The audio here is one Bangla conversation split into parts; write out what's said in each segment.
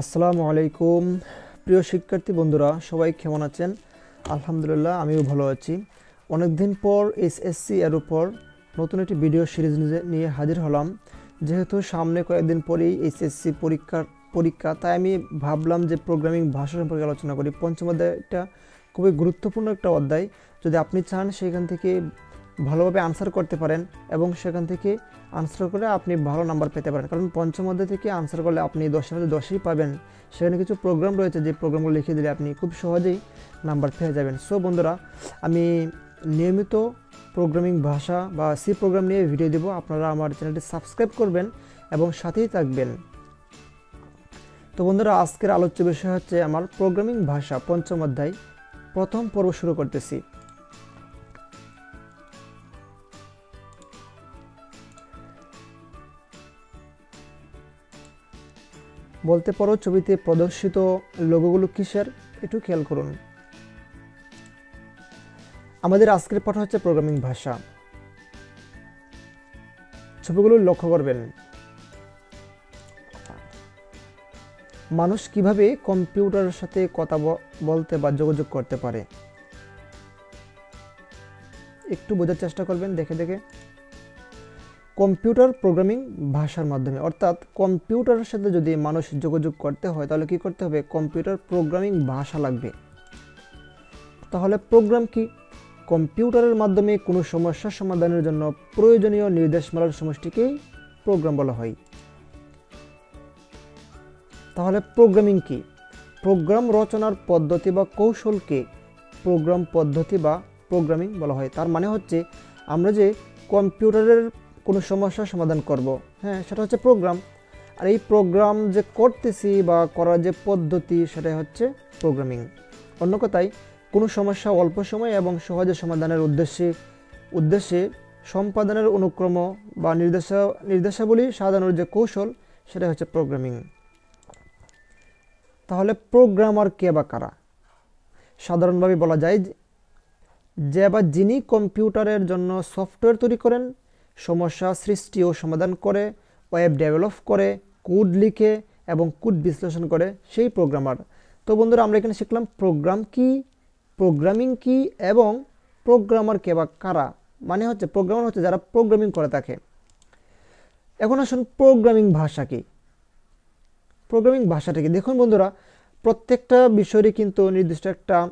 আসসালামু আলাইকুম। প্রিয় শিক্ষার্থী বন্ধুরা, সবাই কেমন আছেন? আলহামদুলিল্লাহ, আমিও ভালো আছি। অনেক দিন পর এসএসসি এর উপর নতুন একটি ভিডিও সিরিজ নিয়ে হাজির হলাম। যেহেতু সামনে কয়েকদিন পরেই এইচএসসি পরীক্ষার পরীক্ষা তাই আমি ভাবলাম যে প্রোগ্রামিং ভাষা সম্পর্কে আলোচনা করি। পঞ্চম অধ্যায়টা খুবই গুরুত্বপূর্ণ একটা অধ্যায়। যদি আপনি চান সেখান থেকে ভালোভাবে আনসার করতে পারেন এবং সেখান থেকে আনসার করে আপনি ভালো নাম্বার পেতে পারেন। কারণ পঞ্চম অধ্যায় থেকে আনসার করলে আপনি দশের মধ্যে দশই পাবেন। সেখানে কিছু প্রোগ্রাম রয়েছে, যে প্রোগ্রামগুলো লিখে দিলে আপনি খুব সহজেই নাম্বার পেয়ে যাবেন। সো বন্ধুরা, আমি নিয়মিত প্রোগ্রামিং ভাষা বা সি প্রোগ্রাম নিয়ে ভিডিও দেবো। আপনারা আমার চ্যানেলটি সাবস্ক্রাইব করবেন এবং সাথেই থাকবেন। তো, বন্ধুরা, আজকের আলোচ্য বিষয় হচ্ছে আমার প্রোগ্রামিং ভাষা, পঞ্চম অধ্যায়। প্রথম পর্ব শুরু করতেছি। বলতে পারো, ছবিতে প্রদর্শিত লোগোগুলো কিসের? একটু খেয়াল করুন। আমাদের আজকের পাঠ হচ্ছে প্রোগ্রামিং ভাষা। ছবিগুলো লক্ষ্য করবেন। মানুষ কীভাবে কম্পিউটারের সাথে কথা বলতে বা যোগাযোগ করতে পারে? একটু বোঝার চেষ্টা করবেন, দেখে দেখে। কম্পিউটার প্রোগ্রামিং ভাষার মাধ্যমে। অর্থাৎ কম্পিউটারের সাথে যদি মানুষ যোগাযোগ করতে হয়, তাহলে কি করতে হবে? কম্পিউটার প্রোগ্রামিং ভাষা লাগবে। তাহলে প্রোগ্রাম কি? কম্পিউটারের মাধ্যমে কোনো সমস্যা সমাধানের জন্য প্রয়োজনীয় নির্দেশমালার সমষ্টিকেই প্রোগ্রাম বলা হয়। তাহলে প্রোগ্রামিং কি? প্রোগ্রাম রচনার পদ্ধতি বা কৌশলকে প্রোগ্রাম পদ্ধতি বা প্রোগ্রামিং বলা হয়। তার মানে হচ্ছে আমরা যে কম্পিউটারের কোনো সমস্যার সমাধান করব। হ্যাঁ সেটা হচ্ছে প্রোগ্রাম আর এই প্রোগ্রাম যে করতেছি বা করার যে পদ্ধতি, সেটাই হচ্ছে প্রোগ্রামিং অন্য কথায়, কোনো সমস্যা অল্প সময় এবং সহজে সমাধানের উদ্দেশ্যে উদ্দেশ্যে সম্পাদনের অনুক্রম বা নির্দেশা, নির্দেশাবলী সাজানোর যে কৌশল সেটা হচ্ছে প্রোগ্রামিং তাহলে প্রোগ্রামার কে বা কারা? সাধারণভাবে বলা যায় যে- যে বা যিনি কম্পিউটারের জন্য সফটওয়্যার তৈরি করেন সমস্যা সৃষ্টি ও সমাধান করে, ওয়েব ডেভেলপ করে, কোড লিখে এবং কোড বিশ্লেষণ করে সেই প্রোগ্রামার। তো বন্ধুরা, আমরা এখানে শিখলাম প্রোগ্রাম কি, প্রোগ্রামিং কি এবং প্রোগ্রামার কে বা কারা মানে হচ্ছে প্রোগ্রামার হচ্ছে যারা প্রোগ্রামিং করে থাকে। এখন আসুন প্রোগ্রামিং ভাষা কি। প্রোগ্রামিং ভাষাটা কি? দেখুন বন্ধুরা, প্রত্যেকটা বিষয়েরই কিন্তু নির্দিষ্ট একটা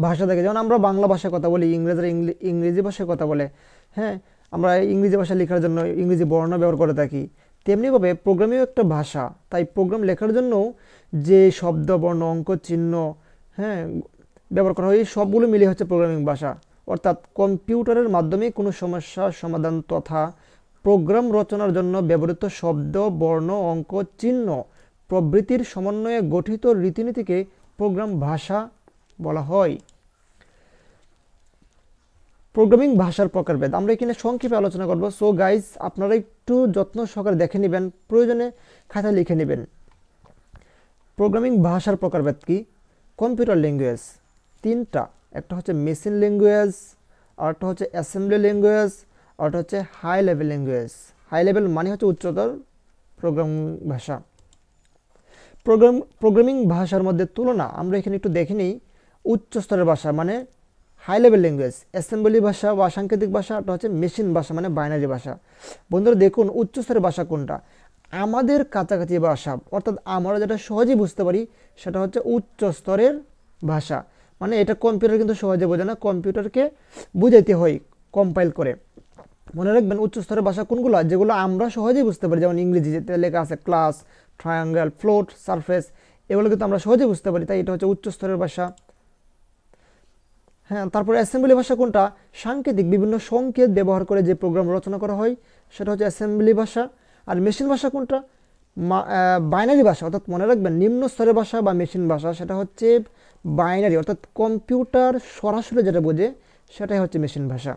ভাষা থাকে। যেমন আমরা বাংলা ভাষায় কথা বলি, ইংরেজরা ইংরেজি ভাষায় কথা বলে হ্যাঁ? আমরা ইংরেজি ভাষা লেখার জন্য ইংরেজি বর্ণ ব্যবহার করে থাকি। তেমনিভাবে প্রোগ্রামিংও একটা ভাষা, তাই প্রোগ্রাম লেখার জন্য যে শব্দ, বর্ণ, অঙ্ক, চিহ্ন হ্যাঁ ব্যবহার করা হয়, এই সবগুলো মিলে হচ্ছে প্রোগ্রামিং ভাষা। অর্থাৎ কম্পিউটারের মাধ্যমে কোনো সমস্যার সমাধান তথা প্রোগ্রাম রচনার জন্য ব্যবহৃত শব্দ, বর্ণ, অঙ্ক, চিহ্ন প্রভৃতির সমন্বয়ে গঠিত রীতিনীতিকে প্রোগ্রাম ভাষা বলা হয়। প্রোগ্রামিং ভাষার প্রকারভেদ। আমরা এখানে সংক্ষেপে আলোচনা করব। সো গাইজ আপনারা একটু যত্ন সহকারে দেখে নেবেন, প্রয়োজনে খাতা লিখে নেবেন। প্রোগ্রামিং ভাষার প্রকারভেদ কি? কম্পিউটার ল্যাঙ্গুয়েজ তিনটা। একটা হচ্ছে মেশিন ল্যাঙ্গুয়েজ আরেকটা হচ্ছে অ্যাসেম্বলি ল্যাঙ্গুয়েজ আরেকটা হচ্ছে high level language high level মানে হচ্ছে উচ্চতর প্রোগ্রাম ভাষা। প্রোগ্রাম প্রোগ্রামিং ভাষার মধ্যে তুলনা, আমরা এখানে একটু দেখে নিই। উচ্চ স্তরের ভাষা মানে হাই লেভেল ল্যাঙ্গুয়েজ অ্যাসেম্বলি ভাষা বা সাংকেতিক ভাষা একটা হচ্ছে মেশিন ভাষা মানে বাইনারি ভাষা। বন্ধুরা, দেখুন উচ্চ স্তরের ভাষা কোনটা? আমাদের কাছাকাছি ভাষা অর্থাৎ আমরা যেটা সহজেই বুঝতে পারি, সেটা হচ্ছে উচ্চ স্তরের ভাষা। মানে এটা কম্পিউটার কিন্তু সহজে বোঝে না কম্পিউটারকে বুঝাইতে হয় কম্পাইল করে। মনে রাখবেন উচ্চ স্তরের ভাষা কোনগুলো? যেগুলো আমরা সহজেই বুঝতে পারি, যেমন ইংরেজি যেতে লেখা আছে ক্লাস ট্রায়াঙ্গেল ফ্লোট সারফেস এগুলো কিন্তু আমরা সহজেই বুঝতে পারি, তাই এটা হচ্ছে উচ্চ স্তরের ভাষা। হ্যাঁ তারপরে অ্যাসেম্বলি ভাষা কোনটা? সাংকেতিক, বিভিন্ন সংকেত ব্যবহার করে যে প্রোগ্রাম রচনা করা হয়, সেটা হচ্ছে অ্যাসেম্বলি ভাষা। আর মেশিন ভাষা কোনটা? বাইনারি ভাষা, অর্থাৎ মনে রাখবেন, নিম্ন স্তরের ভাষা বা মেশিন ভাষা, সেটা হচ্ছে বাইনারি অর্থাৎ কম্পিউটার সরাসরি যেটা বোঝে, সেটাই হচ্ছে মেশিন ভাষা।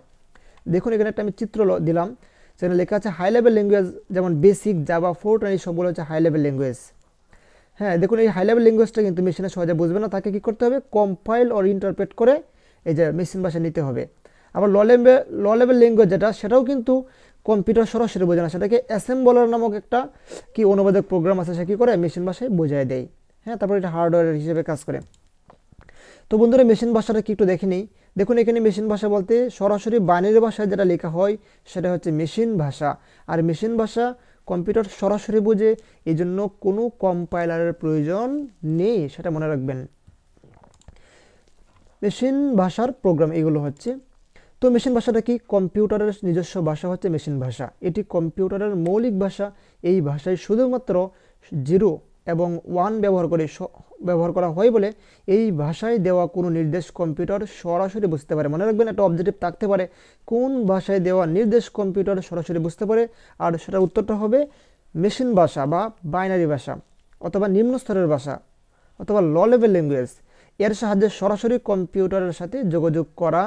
দেখুন, এখানে একটা আমি চিত্র দিলাম। সেখানে লেখা আছে হাই লেভেল ল্যাঙ্গুয়েজ যেমন বেসিক জাভা ফোর্ট এই সবগুলো হচ্ছে হাই লেভেল ল্যাঙ্গুয়েজ হ্যাঁ দেখুন, এই হাই লেভেল ল্যাঙ্গুয়েজটা কিন্তু মেশিনে সহজে বুঝবে না, তাকে কী করতে হবে? কম্পাইল ওর ইন্টারপ্রেট করে এই যে মেশিন ভাষা নিতে হবে। আবার low level low level language যেটা, সেটাও কিন্তু কম্পিউটার সরাসরি বোঝে না। সেটাকে অ্যাসেম্বলার নামক একটা কি অনুবাদক প্রোগ্রাম আছে, সে কী করে? মেশিন ভাষায় বোঝায় দেয়। হ্যাঁ তারপর এটা হার্ডওয়্যার হিসেবে কাজ করে। তো বন্ধুরা, মেশিন ভাষাটা কি একটু দেখে নিই। দেখুন, এখানে মেশিন ভাষা বলতে সরাসরি বাইনারি ভাষায় যেটা লেখা হয়, সেটা হচ্ছে মেশিন ভাষা। আর মেশিন ভাষা কম্পিউটার সরাসরি বোঝে এই জন্য কোনো কম্পাইলারের প্রয়োজন নেই, সেটা মনে রাখবেন। মেশিন ভাষার প্রোগ্রাম এগুলো হচ্ছে। তো মেশিন ভাষাটা কি? কম্পিউটারের নিজস্ব ভাষা হচ্ছে মেশিন ভাষা। এটি কম্পিউটারের মৌলিক ভাষা। এই ভাষায় শুধুমাত্র জিরো এবং ওয়ান ব্যবহার করে ব্যবহার করা হয় বলে এই ভাষায় দেওয়া কোনো নির্দেশ কম্পিউটার সরাসরি বুঝতে পারে। মনে রাখবেন, একটা অবজেক্টিভ থাকতে পারে। কোন ভাষায় দেওয়া নির্দেশ কম্পিউটার সরাসরি বুঝতে পারে? আর সেটার উত্তরটা হবে মেশিন ভাষা বা বাইনারি ভাষা অথবা নিম্ন স্তরের ভাষা অথবা ল লেভেল ল্যাঙ্গুয়েজ এর সাহায্যে সরাসরি কম্পিউটারের সাথে যোগাযোগ করা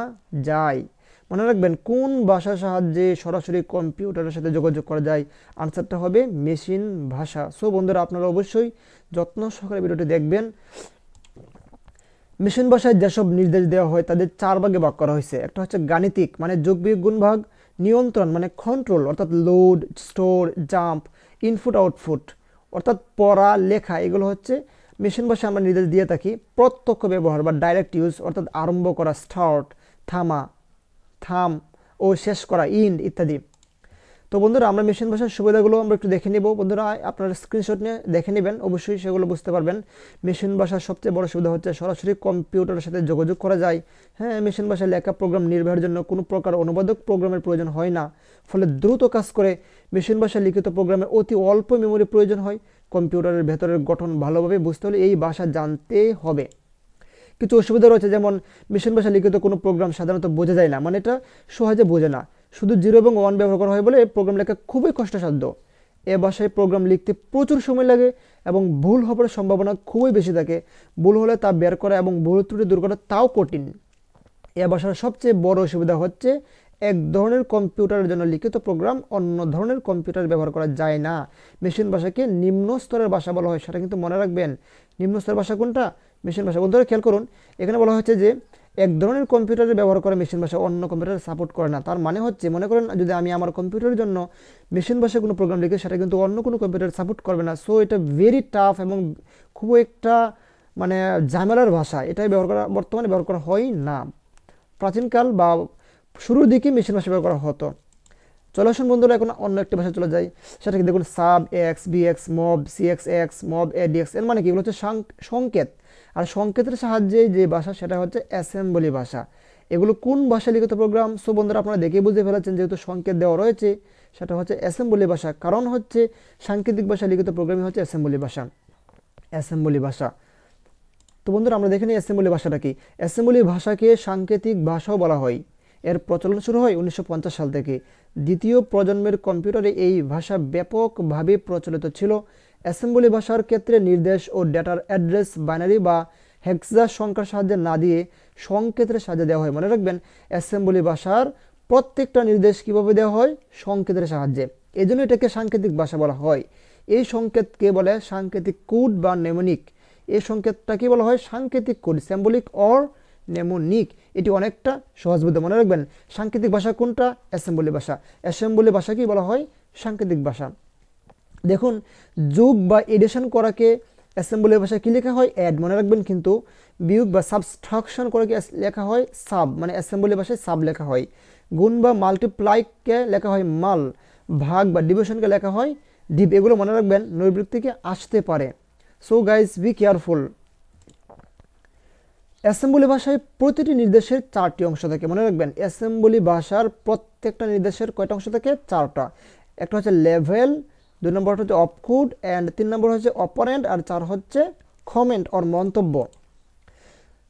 যায়। মনে রাখবেন, কোন ভাষার সাহায্যে সরাসরি কম্পিউটারের সাথে যোগাযোগ করা যায়? আনসারটা হবে মেশিন ভাষা। সো বন্ধুরা, আপনারা অবশ্যই যত্ন সহকারে ভিডিওটি দেখবেন। মেশিন ভাষায় যেসব নির্দেশ দেওয়া হয়, তাদের চার ভাগে ভাগ করা হয়েছে। একটা হচ্ছে গাণিতিক মানে যোগ বিয়োগ ভাগ নিয়ন্ত্রণ মানে কন্ট্রোল অর্থাৎ load store jump input output অর্থাৎ পড়া, লেখা, এগুলো হচ্ছে মেশিন ভাষায় আমরা নির্দেশ দিয়ে থাকি, প্রত্যক্ষ ব্যবহার বা ডাইরেক্ট ইউজ অর্থাৎ আরম্ভ করা স্টার্ট থামা, থাম ও শেষ করা ইন্ড ইত্যাদি। তো বন্ধুরা, আমরা মেশিন ভাষার সুবিধাগুলো আমরা একটু দেখে নিব। বন্ধুরা, আপনারা স্ক্রিনশট নিয়ে দেখে নেবেন, অবশ্যই সেগুলো বুঝতে পারবেন। মেশিন ভাষার সবচেয়ে বড় সুবিধা হচ্ছে সরাসরি কম্পিউটারের সাথে যোগাযোগ করা যায়। হ্যাঁ মেশিন ভাষায় লেখা প্রোগ্রাম নির্বাহের জন্য কোনো প্রকার অনুবাদক প্রোগ্রামের প্রয়োজন হয় না। ফলে দ্রুত কাজ করে মেশিন ভাষায় লিখিত প্রোগ্রামে অতি অল্প মেমোরি প্রয়োজন হয়। কম্পিউটারের ভেতরের গঠন ভালোভাবে বুঝতে হলে এই ভাষা জানতে হবে। কিছু অসুবিধা রয়েছে, যেমন মেশিন ভাষা লিখিত কোনো প্রোগ্রাম সাধারণত বোঝা যায় না মানে এটা সহজে বোঝে না। শুধু জিরো এবং ওয়ান ব্যবহার করা হয় বলে প্রোগ্রাম লেখা খুবই কষ্টসাধ্য। এ ভাষায় প্রোগ্রাম লিখতে প্রচুর সময় লাগে এবং ভুল হবার সম্ভাবনা খুবই বেশি থাকে। ভুল হলে তা বের করা এবং ভুল ত্রুটি দূর করা তাও কঠিন। এ ভাষার সবচেয়ে বড় অসুবিধা হচ্ছে এক ধরনের কম্পিউটারের জন্য লিখিত প্রোগ্রাম অন্য ধরনের কম্পিউটার ব্যবহার করা যায় না। মেশিন ভাষাকে নিম্ন স্তরের ভাষা বলা হয়, সেটা কিন্তু মনে রাখবেন। নিম্ন স্তরের ভাষা কোনটা? মেশিন ভাষা। বন্ধুরা খেয়াল করুন, এখানে বলা হচ্ছে যে, এক ধরনের কম্পিউটারে ব্যবহার করা মেশিন ভাষা অন্য কম্পিউটারে সাপোর্ট করে না। তার মানে হচ্ছে, মনে করেন যদি আমি আমার কম্পিউটারের জন্য মেশিন ভাষায় কোনো প্রোগ্রাম লিখি, সেটা কিন্তু অন্য কোনো কম্পিউটার সাপোর্ট করবে না। সো এটা ভেরি টাফ এবং খুব একটা মানে ঝামেলার ভাষা। এটাই ব্যবহার করা, বর্তমানে ব্যবহার করা হয় না। প্রাচীনকাল বা শুরুর দিকে মেশিন ভাষা ব্যবহার করা হতো। চলে আসুন বন্ধুরা, এখন অন্য একটি ভাষা চলে যায় সেটাকে দেখুন sub X B X mov C X X mov ADX এর মানে কি? এগুলো হচ্ছে সংকেত। আর সংকেতের সাহায্যে যে ভাষা, সেটা হচ্ছে অ্যাসেম্বলি ভাষা। এগুলো কোন ভাষা লিখিত প্রোগ্রাম সো বন্ধুরা, আপনারা দেখে বুঝতে ফেলেছেন যেহেতু সংকেত দেওয়া রয়েছে, সেটা হচ্ছে অ্যাসেম্বলি ভাষা। কারণ হচ্ছে সাংকেতিক ভাষা লিখিত প্রোগ্রামই হচ্ছে অ্যাসেম্বলি ভাষা। অ্যাসেম্বলি ভাষা। তো বন্ধুরা, আমরা দেখে নিই অ্যাসেম্বলি ভাষাটা কি? অ্যাসেম্বলি ভাষাকে সাংকেতিক ভাষাও বলা হয়। এর প্রচলন শুরু হয় উনিশশো পঞ্চাশ সাল থেকে। দ্বিতীয় প্রজন্মের কম্পিউটারে এই ভাষা ব্যাপকভাবে প্রচলিত ছিল। অ্যাসেম্বলি ভাষার ক্ষেত্রে নির্দেশ ও ডেটার অ্যাড্রেস, বাইনারি বা হেক্সা সংখ্যার সাহায্যে না দিয়ে সংকেতের সাহায্যে দেওয়া হয়। মনে রাখবেন, অ্যাসেম্বলি ভাষার প্রত্যেকটা নির্দেশ কীভাবে দেওয়া হয়? সংকেতের সাহায্যে। এই জন্য এটাকে সাংকেতিক ভাষা বলা হয়। এই সংকেতকে বলে সাংকেতিক কোড বা নেমনিক এই সংকেতটা কি বলা হয় সাংকেতিক কোড স্যাম্বলিক অর নেমোনিক। এটি অনেকটা সহজবোধ মনে রাখবেন। সাংকেতিক ভাষা কোনটা? অ্যাসেম্বলি ভাষা। অ্যাসেম্বলি ভাষা কি বলা হয় সাংকেতিক ভাষা। দেখুন, যোগ বা এডিশন করাকে অ্যাসেম্বলি ভাষায় কী লেখা হয়? অ্যাড, মনে রাখবেন কিন্তু। বিয়োগ বা সাবস্ট্রাকশন করাকে লেখা হয় সাব মানে অ্যাসেম্বলি ভাষায় সাব লেখা হয়। গুণ বা মাল্টিপ্লাইকে লেখা হয় মাল, ভাগ বা ডিভিশনকে লেখা হয় ডিপ। এগুলো মনে রাখবেন নৈবৃত্তিকে আসতে পারে। So guys be careful assembly ভাষায় প্রতিটি নির্দেশের চারটি অংশ থাকে। মনে রাখবেন, অ্যাসেম্বলি ভাষার প্রত্যেকটা নির্দেশের কয়টা অংশ থাকে? চারটা। একটা হচ্ছে লেভেল দুই নম্বর হচ্ছে অপকুড অ্যান্ড তিন নম্বর হচ্ছে অপারেন্ট আর চার হচ্ছে কমেন্ট অর মন্তব্য।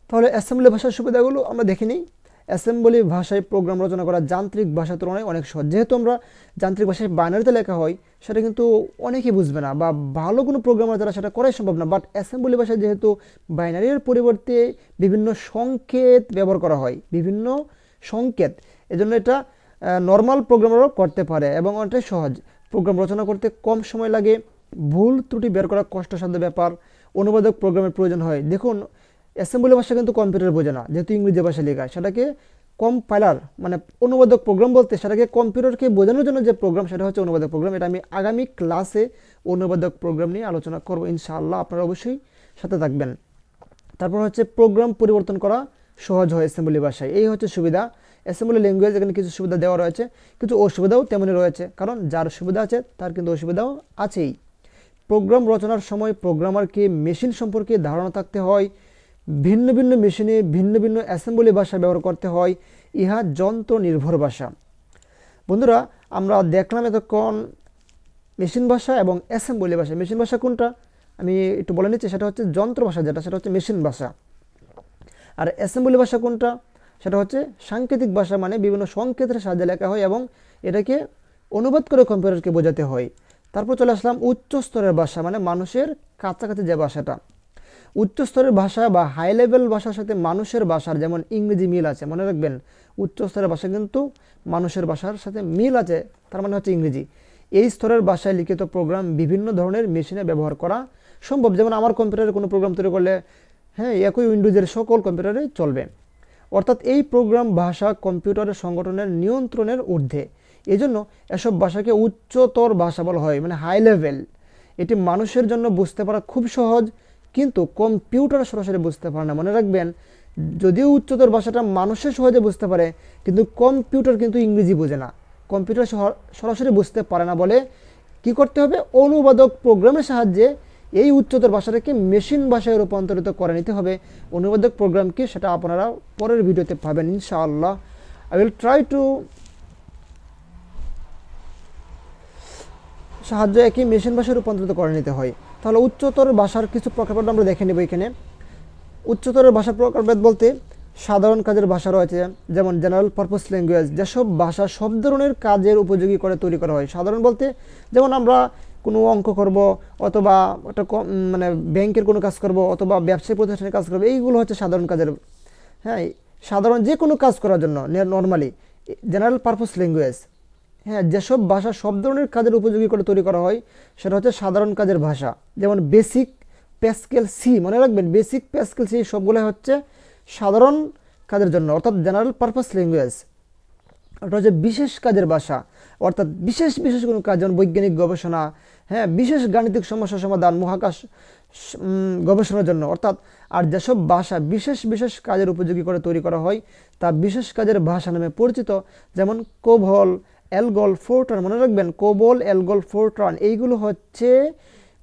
তাহলে অ্যাসেম্বলি ভাষার সুবিধাগুলো আমরা দেখে নিই। অ্যাসেম্বলি ভাষায় প্রোগ্রাম রচনা করা যান্ত্রিক ভাষার তুলনায় অনেক সহজ। যেহেতু আমরা যান্ত্রিক ভাষায় বাইনারিতে লেখা হয়, সেটা কিন্তু অনেকেই বুঝবে না বা ভালো কোনো প্রোগ্রামার দ্বারা সেটা করাই সম্ভব না। বাট অ্যাসেম্বলি ভাষায় যেহেতু বাইনারির পরিবর্তে বিভিন্ন সংকেত ব্যবহার করা হয়, বিভিন্ন সংকেত, এজন্য এটা নর্মাল প্রোগ্রামারও করতে পারে এবং অনেকটাই সহজ। প্রোগ্রাম রচনা করতে কম সময় লাগে, ভুল ত্রুটি বের করা কষ্টসাধ্য ব্যাপার, অনুবাদক প্রোগ্রামের প্রয়োজন হয়। দেখুন অ্যাসেম্বলি ভাষা কিন্তু কম্পিউটার বোঝে না, যেহেতু ইংরেজি ভাষা লেখা সেটাকে কম্পাইলার মানে অনুবাদক প্রোগ্রাম বলতে সেটাকে কম্পিউটারকে বোঝানোর জন্য যে প্রোগ্রাম সেটা হচ্ছে অনুবাদক প্রোগ্রাম এটা আমি আগামী ক্লাসে অনুবাদক প্রোগ্রাম নিয়ে আলোচনা করব, ইনশাআল্লাহ আপনারা অবশ্যই সাথে থাকবেন। তারপর হচ্ছে প্রোগ্রাম পরিবর্তন করা সহজ হয় অ্যাসেম্বলি ভাষায়। এই হচ্ছে সুবিধা। অ্যাসেম্বলি ল্যাঙ্গুয়েজ এখানে কিছু সুবিধা দেওয়া রয়েছে। কিছু অসুবিধাও তেমনই রয়েছে, কারণ যার সুবিধা আছে, তার কিন্তু অসুবিধাও আছেই। প্রোগ্রাম রচনার সময় প্রোগ্রামারকে মেশিন সম্পর্কে ধারণা থাকতে হয় ভিন্ন ভিন্ন মেশিনে ভিন্ন ভিন্ন অ্যাসেম্বলি ভাষা ব্যবহার করতে হয়, ইহা যন্ত্র নির্ভর ভাষা। বন্ধুরা, আমরা দেখলাম এতক্ষণ মেশিন ভাষা এবং অ্যাসেম্বলি ভাষা। মেশিন ভাষা কোনটা? আমি একটু বলে নিচ্ছি, সেটা হচ্ছে যন্ত্র ভাষা যেটা, সেটা হচ্ছে মেশিন ভাষা। আর অ্যাসেম্বলি ভাষা কোনটা? সেটা হচ্ছে সাংকেতিক ভাষা মানে বিভিন্ন সংকেতের সাহায্যে লেখা হয় এবং এটাকে অনুবাদ করে কম্পিউটারকে বোঝাতে হয়। তারপর চলে আসলাম উচ্চ স্তরের ভাষা মানে মানুষের কাছাকাছি যে ভাষাটা। উচ্চ স্তরের ভাষা বা হাই লেভেল ভাষার সাথে মানুষের ভাষার যেমন ইংরেজি মিল আছে, মনে রাখবেন। উচ্চ স্তরের ভাষা কিন্তু মানুষের ভাষার সাথে মিল আছে, তার মানে হচ্ছে ইংরেজি। এই স্তরের ভাষায় লিখিত প্রোগ্রাম বিভিন্ন ধরনের মেশিনে ব্যবহার করা সম্ভব। যেমন আমার কম্পিউটারে কোনো প্রোগ্রাম তৈরি করলে হ্যাঁ একই উইন্ডোজের সকল কম্পিউটারে চলবে। অর্থাৎ এই প্রোগ্রাম ভাষা কম্পিউটারের সংগঠনের নিয়ন্ত্রণের ঊর্ধ্বে। এই জন্য এসব ভাষাকে উচ্চতর ভাষা বলা হয় মানে হাই লেভেল এটি মানুষের জন্য বুঝতে পারা খুব সহজ কিন্তু কম্পিউটার সরাসরি বুঝতে পারে না। মনে রাখবেন, যদিও উচ্চতর ভাষাটা মানুষের সহজে বুঝতে পারে, কিন্তু কম্পিউটার কিন্তু ইংরেজি বোঝে না। কম্পিউটার সরাসরি বুঝতে পারে না বলে কি করতে হবে? অনুবাদক প্রোগ্রামের সাহায্যে এই উচ্চতর ভাষাটাকে মেশিন ভাষায় রূপান্তরিত করে নিতে হবে। অনুবাদক প্রোগ্রামকে সেটা আপনারা পরের ভিডিওতে পাবেন, ইনশাআল্লাহ। আই উইল ট্রাই টু সাহায্যে একই মেশিন ভাষায় রূপান্তরিত করে নিতে হয়। তাহলে উচ্চতর ভাষার কিছু প্রকারভেদ আমরা দেখে নেব এখানে। উচ্চতর ভাষার প্রকারভেদ বলতে সাধারণ কাজের ভাষা রয়েছে, যেমন জেনারেল পারপাস ল্যাঙ্গুয়েজ যেসব ভাষা সব ধরনের কাজের উপযোগী করে তৈরি করা হয়। সাধারণ বলতে যেমন আমরা কোনো অঙ্ক করব অথবা একটা মানে ব্যাংকের কোনো কাজ করব অথবা ব্যবসায়ী প্রতিষ্ঠানের কাজ করব, এইগুলো হচ্ছে সাধারণ কাজের হ্যাঁ সাধারণ যে কোনো কাজ করার জন্য নর্মালি জেনারেল পারপাস ল্যাঙ্গুয়েজ হ্যাঁ যেসব ভাষা সব ধরনের কাজের উপযোগী করে তৈরি করা হয়, সেটা হচ্ছে সাধারণ কাজের ভাষা। যেমন বেসিক প্যাসকেল সি মনে রাখবেন? বেসিক প্যাসকেল সি সবগুলো হচ্ছে সাধারণ কাজের জন্য, অর্থাৎ জেনারেল পারপাস ল্যাঙ্গুয়েজ ওটা হচ্ছে বিশেষ কাজের ভাষা, অর্থাৎ বিশেষ বিশেষ কোনো কাজ, যেমন বৈজ্ঞানিক গবেষণা হ্যাঁ বিশেষ গাণিতিক সমস্যা সমাধান, মহাকাশ গবেষণার জন্য। অর্থাৎ, আর যেসব ভাষা বিশেষ বিশেষ কাজের উপযোগী করে তৈরি করা হয়, তা বিশেষ কাজের ভাষা নামে পরিচিত, যেমন কোভল অ্যালগল ফোরট্রান, মনে রাখবেন, কোবল অ্যালগল ফোরট্রান, এইগুলো হচ্ছে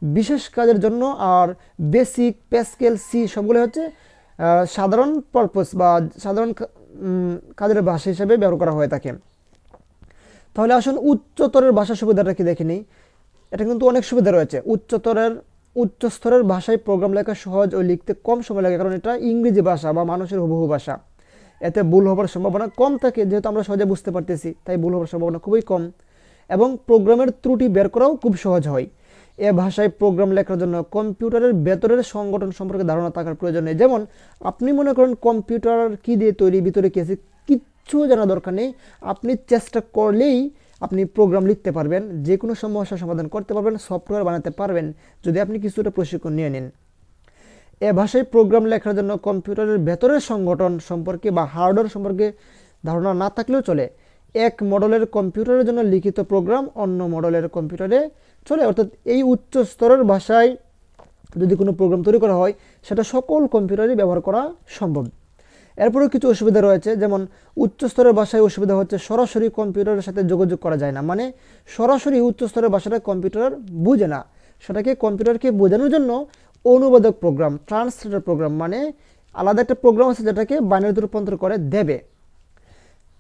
বিশেষ কাজের জন্য আর বেসিক, প্যাসকেল, সি, সবগুলো হচ্ছে সাধারণ পারপোস বা সাধারণ কাজের ভাষা হিসেবে ব্যবহার করা হয়ে থাকে। তাহলে আসুন উচ্চতরের ভাষা সুবিধাটা কি দেখে নিই? এটা কিন্তু অনেক সুবিধা রয়েছে। উচ্চতরের, উচ্চস্তরের ভাষায় প্রোগ্রাম লেখা সহজ ও লিখতে কম সময় লাগে, কারণ এটা ইংরেজি ভাষা বা মানুষের হুবহু ভাষা। এতে ভুল হবার সম্ভাবনা কম থাকে, যেহেতু আমরা সহজে বুঝতে পারতেছি, তাই ভুল হবার সম্ভাবনা খুবই কম এবং প্রোগ্রামের ত্রুটি বের করাও খুব সহজ হয়। এ ভাষায় প্রোগ্রাম লেখার জন্য কম্পিউটারের ভেতরের সংগঠন সম্পর্কে ধারণা থাকার প্রয়োজন নেই। যেমন, আপনি মনে করেন কম্পিউটার কি দিয়ে তৈরি, ভিতরে কি আছে, কিচ্ছু জানা দরকার নেই। আপনি চেষ্টা করলেই আপনি প্রোগ্রাম লিখতে পারবেন যে কোনো সমস্যার সমাধান করতে পারবেন, সফটওয়্যার বানাতে পারবেন। যদি আপনি কিছুটা প্রশিক্ষণ নিয়ে নিন। এ ভাষায় প্রোগ্রাম লেখার জন্য কম্পিউটারের ভেতরের সংগঠন সম্পর্কে বা হার্ডওয়্যার সম্পর্কে ধারণা না থাকলেও চলে। এক মডেলের কম্পিউটারের জন্য লিখিত প্রোগ্রাম অন্য মডেলের কম্পিউটারে চলে। অর্থাৎ এই উচ্চ স্তরের ভাষায় যদি কোনো প্রোগ্রাম তৈরি করা হয়, সেটা সকল কম্পিউটারই ব্যবহার করা সম্ভব। এরপরেও কিছু অসুবিধা রয়েছে, যেমন উচ্চ স্তরের ভাষায় অসুবিধা হচ্ছে সরাসরি কম্পিউটারের সাথে যোগাযোগ করা যায় না। মানে সরাসরি উচ্চ স্তরের ভাষাটা কম্পিউটার বুঝে না। সেটাকে কম্পিউটারকে বোঝানোর জন্য অনুবাদক প্রোগ্রাম ট্রান্সলেটর প্রোগ্রাম মানে আলাদা একটা প্রোগ্রাম আছে যেটাকে বাইনারিতে রূপান্তর করে দেবে।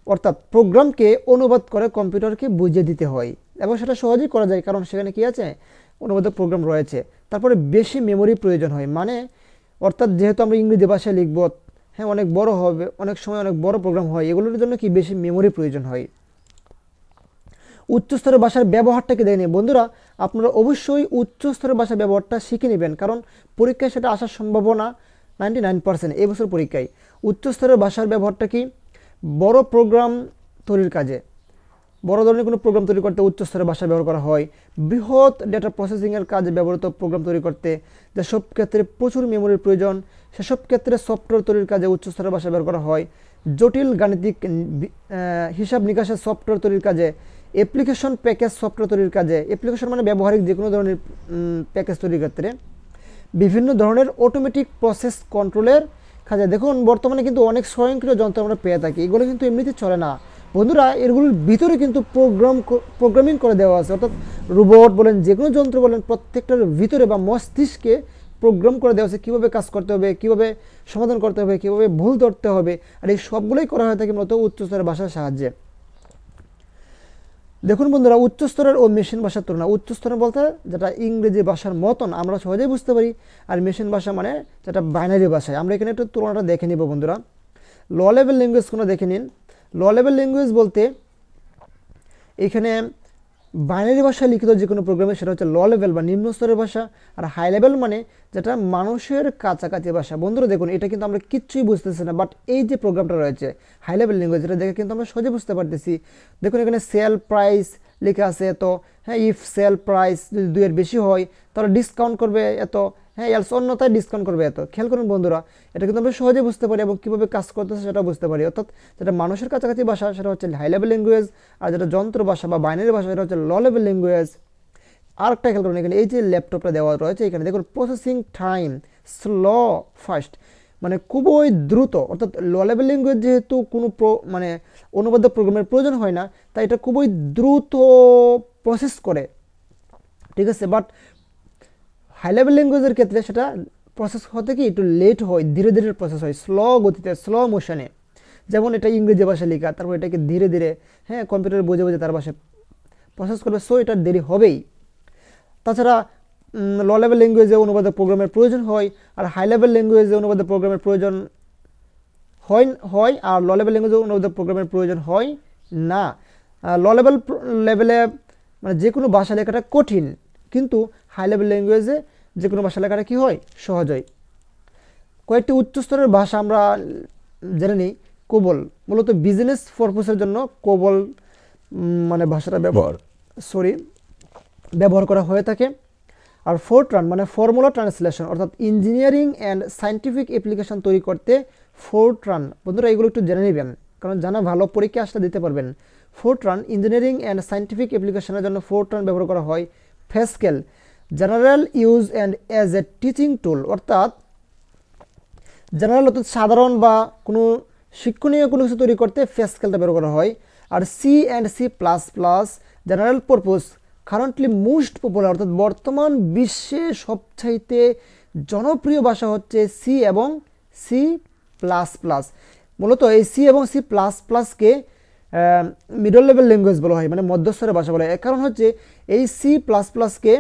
অর্থাৎ প্রোগ্রামকে অনুবাদ করে কম্পিউটারকে বুঝিয়ে দিতে হয়। এবং সেটা সহজেই করা যায়, কারণ সেখানে কি আছে? অনুবাদক প্রোগ্রাম রয়েছে। তারপরে বেশি মেমোরি প্রয়োজন হয় মানে অর্থাৎ যেহেতু আমরা ইংরেজি ভাষায় লিখব হ্যাঁ অনেক বড় হবে, অনেক সময় অনেক বড় প্রোগ্রাম হয়, এগুলোর জন্য কি বেশি মেমোরি প্রয়োজন হয়? উচ্চস্তরের ভাষার ব্যবহারটা কি দেখেনি বন্ধুরা, আপনারা অবশ্যই উচ্চস্তরের ভাষার ব্যবহারটা শিখে নেবেন, কারণ পরীক্ষায় সেটা আসার সম্ভাবনা নাইনটি নাইন পার্সেন্ট। এই বছর পরীক্ষায় উচ্চস্তরের ভাষার ব্যবহারটা কি? বড় প্রোগ্রাম তৈরির কাজে। বড় ধরনের কোনো প্রোগ্রাম তৈরি করতে উচ্চ স্তরের ভাষা ব্যবহার করা হয়। বৃহৎ ডেটা প্রসেসিংয়ের কাজে ব্যবহৃত প্রোগ্রাম তৈরি করতে যেসব ক্ষেত্রে প্রচুর মেমোরির প্রয়োজন সেসব ক্ষেত্রে সফটওয়্যার তৈরির কাজে উচ্চ স্তরের ভাষা ব্যবহার করা হয়। জটিল গাণিতিক হিসাব নিকাশের সফটওয়্যার তৈরির কাজে অ্যাপ্লিকেশন প্যাকেজ সফটওয়্যার তৈরির কাজে অ্যাপ্লিকেশন মানে ব্যবহারিক যে কোনো ধরনের প্যাকেজ তৈরির ক্ষেত্রে বিভিন্ন ধরনের অটোমেটিক প্রসেস কন্ট্রোলের কাজে। দেখুন, বর্তমানে কিন্তু অনেক স্বয়ংক্রিয় যন্ত্র আমরা পেয়ে থাকি, এগুলো কিন্তু এমনিতে চলে না। বন্ধুরা, এগুলোর ভিতরে কিন্তু প্রোগ্রাম প্রোগ্রামিং করে দেওয়া আছে, অর্থাৎ রোবট বলেন যে কোনো যন্ত্র বলেন, প্রত্যেকটার ভিতরে বা মস্তিষ্কে প্রোগ্রাম করে দেওয়া আছে, কীভাবে কাজ করতে হবে, কীভাবে সমাধান করতে হবে, কীভাবে ভুল ধরতে হবে, আর এই সবগুলোই করা হয়ে থাকে মূলত উচ্চস্তরের ভাষার সাহায্যে। দেখুন বন্ধুরা, উচ্চস্তরের ও মেশিন ভাষার তুলনা। উচ্চস্তরের বলতে যেটা ইংরেজি ভাষার মতন, আমরা সহজেই বুঝতে পারি। আর মেশিন ভাষা মানে যেটা বাইনারি ভাষায়। আমরা এখানে একটু তুলনাটা দেখে নিব বন্ধুরা। ল লেভেল ল্যাঙ্গুয়েজ কোনো দেখে নিন। ল লেভেল ল্যাঙ্গুয়েজ বলতে এখানে বাইনারি ভাষায় লিখিত যে কোনো প্রোগ্রামে সেটা হচ্ছে ল লেভেল বা নিম্ন স্তরের ভাষা, আর হাই লেভেল মানে যেটা মানুষের কাছাকাছি ভাষা। বন্ধুরা, দেখুন, এটা কিন্তু আমরা কিচ্ছুই বুঝতেছি না বাট এই যে প্রোগ্রামটা রয়েছে হাই লেভেল ল্যাঙ্গুয়েজ এটা দেখে কিন্তু আমরা সহজে বুঝতে পারতেছি। দেখুন, এখানে সেল প্রাইস লেখা আছে এত হ্যাঁ ইফ সেল প্রাইস যদি দুইয়ের বেশি হয়, তাহলে ডিসকাউন্ট করবে এত হ্যাঁ এলস অন্যতায় ডিসকাউন্ট করবে এত। খেয়াল করুন বন্ধুরা, এটা কিন্তু আমরা সহজে বুঝতে পারি এবং কীভাবে কাজ করতেছে সেটা বুঝতে পারি। অর্থাৎ যেটা মানুষের কাছাকাছি ভাষা, সেটা হচ্ছে হাই লেভেল ল্যাঙ্গুয়েজ আর যেটা যন্ত্র ভাষা বা বাইনারি ভাষা, সেটা হচ্ছে ল লেভেল ল্যাঙ্গুয়েজ আরেকটা খেয়াল করুন, এখানে এই যে ল্যাপটপটা দেওয়া রয়েছে, এখানে দেখুন প্রসেসিং টাইম স্লো ফাস্ট মানে খুবই দ্রুত, অর্থাৎ ল লেভেল ল্যাঙ্গুয়েজ যেহেতু কোনো মানে অনুবাদ প্রোগ্রামের প্রয়োজন হয় না, তাই এটা খুবই দ্রুত প্রসেস করে। ঠিক আছে বাট হাই লেভেল ল্যাঙ্গুয়েজের ক্ষেত্রে সেটা প্রসেস হতে কি একটু লেট হয়, ধীরে ধীরে প্রসেস হয় স্লো গতিতে স্লো মোশনে যেমন এটা ইংরেজি ভাষায় লেখা, তারপর এটাকে ধীরে ধীরে হ্যাঁ কম্পিউটার বুঝে বুঝে তার ভাষায় প্রসেস করবে সো এটা দেরি হবেই। তাছাড়া ল লেভেল ল্যাঙ্গুয়েজে অনুবাদের প্রোগ্রামের প্রয়োজন হয় আর হাই লেভেল ল্যাঙ্গুয়েজে অনুবাদের প্রোগ্রামের প্রয়োজন হয় হয় আর ল লেভেল ল্যাঙ্গুয়েজে অনুবাদের প্রোগ্রামের প্রয়োজন হয় না। ল লেভেল লেভেলে মানে যে কোনো ভাষা লেখাটা কঠিন, কিন্তু হাই লেভেল ল্যাঙ্গুয়েজে যে কোনো ভাষা লেখাটা কী হয়? সহজ হয়। কয়েকটি উচ্চস্তরের ভাষা আমরা জেনে নিই কোবল মূলত বিজনেস পারপোসের জন্য কোবল মানে ভাষাটা ব্যবহার সরি ব্যবহার করা হয়ে থাকে। আর ফোরট্রান মানে ফর্মুলা ট্রান্সলেশন অর্থাৎ ইঞ্জিনিয়ারিং অ্যান্ড সায়েন্টিফিক অ্যাপ্লিকেশন তৈরি করতে ফোরট্রান বন্ধুরা, এগুলো একটু জেনে নেবেন, কারণ জানা ভালো পরীক্ষা আসলে দিতে পারবেন। ফোরট্রান ইঞ্জিনিয়ারিং অ্যান্ড সায়েন্টিফিক অ্যাপ্লিকেশনের জন্য ফোরট্রান ব্যবহার করা হয় Pascal general use and as a teaching tool অর্থাৎ জেনারেল অর্থাৎ সাধারণ বা কোনো শিক্ষণীয় কোনো কিছু তৈরি করতে ফেসকেলটা ব্যবহার করা হয়। আর C and C plus plus general purpose currently most popular অর্থাৎ বর্তমান বিশ্বে সবচাইতে জনপ্রিয় ভাষা হচ্ছে সি এবং সি প্লাস প্লাস মূলত এই সি এবং সি প্লাস প্লাসকে মিডল লেভেল ল্যাঙ্গুয়েজ বলা হয় মানে মধ্যস্তরের ভাষা বলা হয়। কারণ হচ্ছে এই সি প্লাস প্লাসকে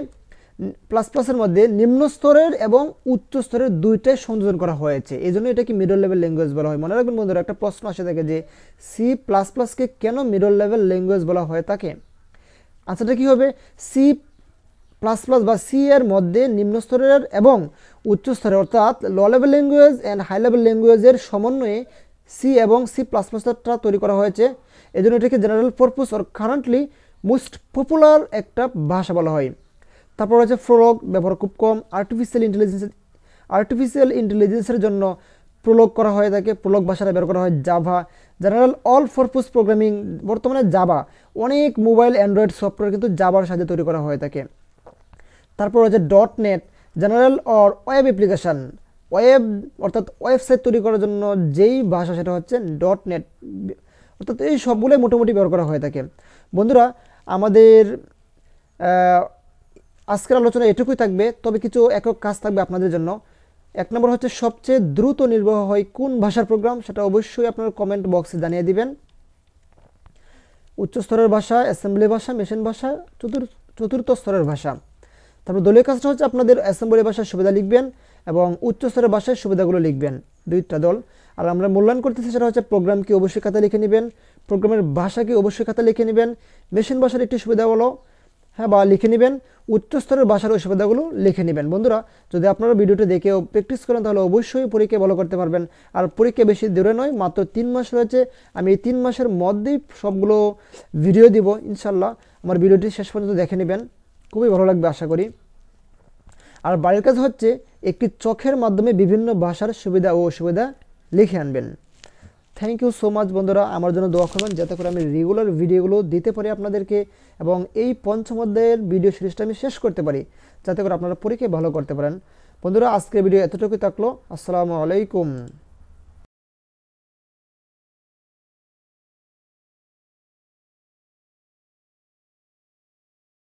প্লাস প্লাসের মধ্যে নিম্ন স্তরের এবং উচ্চ স্তরের দুইটাই সংযোজন করা হয়েছে। এই জন্য এটাকে মিডল লেভেল ল্যাঙ্গুয়েজ বলা হয়। মনে রাখবেন বন্ধুরা, একটা প্রশ্ন আসে থাকে যে সি প্লাস প্লাসকে কেন মিডল লেভেল ল্যাঙ্গুয়েজ বলা হয়ে থাকে আচ্ছাটা কী হবে? সি প্লাস প্লাস বা সি এর মধ্যে নিম্ন স্তরের এবং উচ্চ স্তরের অর্থাৎ low level language and high level ল্যাঙ্গুয়েজের সমন্বয়ে সি এবং সি প্লাস প্লাসটা তৈরি করা হয়েছে। এজন্য এটাকে general purpose or currently most popular একটা ভাষা বলা হয়। তারপর হচ্ছে ফ্রোলগ ব্যবহার খুব কম। আর্টিফিশিয়াল ইন্টেলিজেন্স আর্টিফিশিয়াল ইন্টেলিজেন্সের জন্য প্রলোগ করা হয়ে থাকে প্রলোগ ভাষাটা ব্যবহার করা হয় Java general all purpose programming বর্তমানে জাবা অনেক মোবাইল অ্যান্ড্রয়েড সফটওয়্যার কিন্তু জাবার সাহায্যে তৈরি করা হয়ে থাকে। তারপর হচ্ছে dot net general or web application web অর্থাৎ ওয়েবসাইট তৈরি করার জন্য যেই ভাষা সেটা হচ্ছে. ডট নেট অর্থাৎ এই সবগুলোই মোটামুটি ব্যবহার করা হয়ে থাকে। বন্ধুরা, আমাদের আজকের আলোচনা এটুকুই থাকবে। তবে কিছু একক কাজ থাকবে আপনাদের জন্য। এক নম্বর হচ্ছে সবচেয়ে দ্রুত নির্বাহ হয় কোন ভাষার প্রোগ্রাম, সেটা অবশ্যই আপনার কমেন্ট বক্সে জানিয়ে দিবেন। উচ্চ স্তরের ভাষা অ্যাসেম্বলি ভাষা মেশিন ভাষা চতুর্থ চতুর্থ স্তরের ভাষা। তারপর দলীয় কাজটা হচ্ছে আপনাদের অ্যাসেম্বলি ভাষার সুবিধা লিখবেন এবং উচ্চ স্তরের ভাষায় সুবিধাগুলো লিখবেন, দুইটা দল। আর আমরা মূল্যায়ন করতেছি সেটা হচ্ছে প্রোগ্রামকে অবশ্যই খাতা লিখে নেবেন প্রোগ্রামের ভাষাকে অবশ্যই খাতা লিখে নেবেন মেশিন ভাষার একটি সুবিধা হলো হ্যাঁ বা লিখে নেবেন। উচ্চস্তরের ভাষার অসুবিধাগুলো লিখে নেবেন। বন্ধুরা, যদি আপনারা ভিডিওটি দেখে প্র্যাকটিস করেন, তাহলে অবশ্যই পরীক্ষা ভালো করতে পারবেন। আর পরীক্ষা বেশি দূরে নয়, মাত্র তিন মাস রয়েছে। আমি এই তিন মাসের মধ্যেই সবগুলো ভিডিও দিব ইনশাল্লাহ আমার ভিডিওটি শেষ পর্যন্ত দেখে নেবেন। খুবই ভালো লাগবে, আশা করি। আর বাড়ির কাজ হচ্ছে, একটি চোখের মাধ্যমে বিভিন্ন ভাষার সুবিধা ও অসুবিধা লিখে আনবেন। থ্যাংক ইউ সো মাচ বন্ধুরা। আমার জন্য দোয়া করবেন যাতে করে আমি রেগুলার ভিডিওগুলো দিতে পারি আপনাদেরকে এবং এই পঞ্চম অধ্যায়ের ভিডিও সিরিজটা আমি শেষ করতে পারি, যাতে করে আপনারা পরীক্ষায় ভালো করতে পারেন। বন্ধুরা, আজকের ভিডিও এতটুকুই থাকল। আসসালামু আলাইকুম।